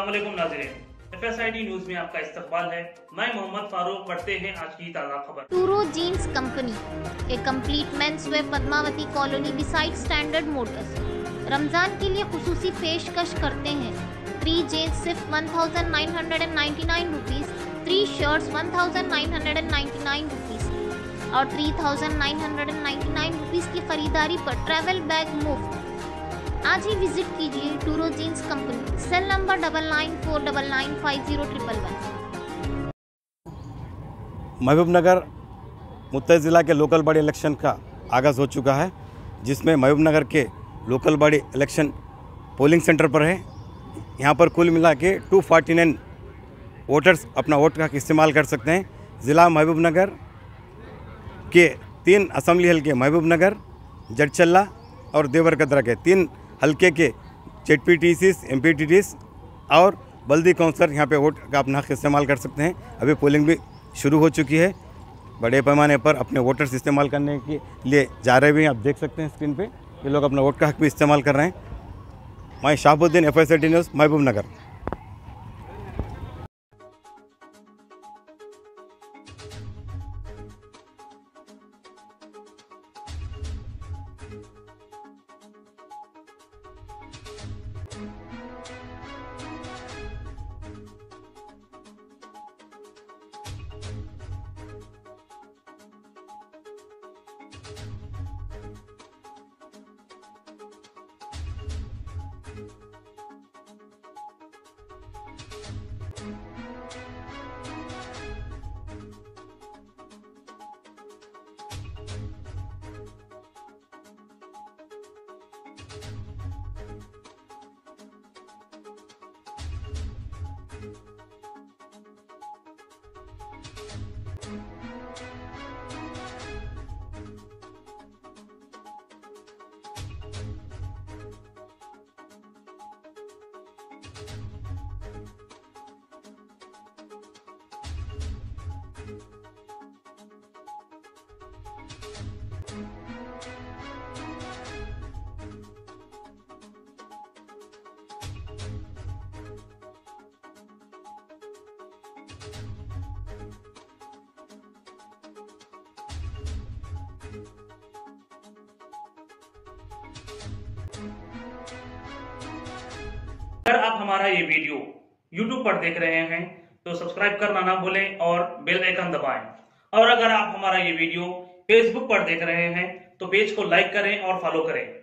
वालेकुम नाजरीन। F S I news में आपका है। मैं मोहम्मद फारूक पढ़ते हैं आज की ताज़ा खबर। टूरो जीन्स कंपनी ए Padmavati colony beside standard motors Ramzan के लिए खसूसी पेशकश करते हैं। थ्री जीन्स सिर्फ़ one thousand nine hundred and ninety nine rupees three shirts one thousand nine hundred and ninety nine rupees और three thousand nine hundred and ninety nine rupees की खरीदारी पर ट्रैवल बैग मुफ़्त। आज ही विज़िट कीजिए Touro jeans company cell number double nine four double nine five zero triple one Mahbubnagar मुत्तद ज़िला के लोकल बॉडी इलेक्शन का आगाज़ हो चुका है, जिसमें महबूबनगर के local body election polling centre पर है। यहाँ पर कुल मिला के टू फोर्टी नाइन वोटर्स अपना वोट का इस्तेमाल कर सकते हैं। ज़िला महबूबनगर के तीन असम्बली हल्के महबूबनगर जडचल्ला और देवरकद्रा के तीन हल्के के चेट P T C M P T T और बल्दी काउंसलर यहाँ पे वोट का अपना हक इस्तेमाल कर सकते हैं। अभी पोलिंग भी शुरू हो चुकी है। बड़े पैमाने पर अपने वोटर्स इस्तेमाल करने के लिए जा रहे भी हैं। आप देख सकते हैं स्क्रीन पे, ये लोग अपना वोट का हक भी इस्तेमाल कर रहे हैं। मैं शाहबुद्दीन एफ़ एस न्यूज़, महबूब नगर। अगर आप हमारा ये वीडियो YouTube पर देख रहे हैं तो सब्सक्राइब करना ना भूलें और बेल आइकन दबाएँ। और अगर आप हमारा ये वीडियो Facebook पर देख रहे हैं तो पेज को लाइक करें और फॉलो करें।